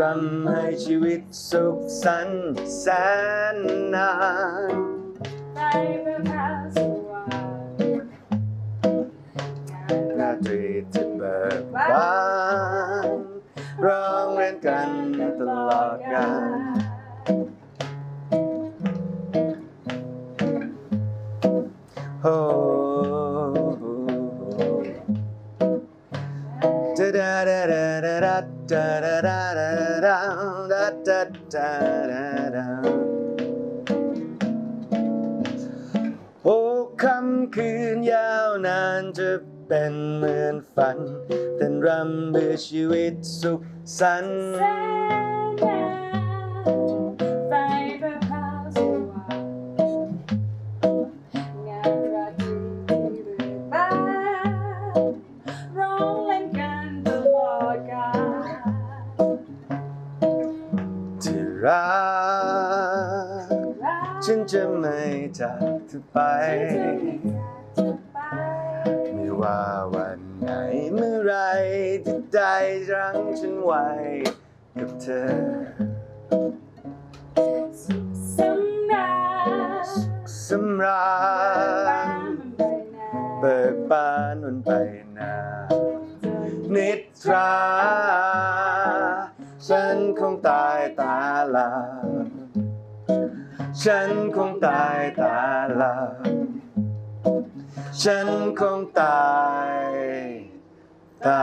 รำให้ชีวิตสุขสันต์แสนนานไปเพื่อพาสว่างราตรีที่เบิกบานร้องเล่นกันตลอดกาลโอ้ดาดาดา ดาดาดาดาดาดาดาดาดาดาโอ้คำคืนยาวนานจะเป็นเหมือนฝันเต้นรำเบื่อชีวิตสุขสันต์ รัก ฉันจะไม่จากเธอไป ไม่ว่าวันไหนเมื่อไรที่ได้รั้งฉันไว้กับเธอ สุขสำราญสำราญเบิกบานมันไปนาเบิกบานวันไปนานิทรา ฉันคงตายตาลา ฉันคงตายตาลา ฉันคงตายตา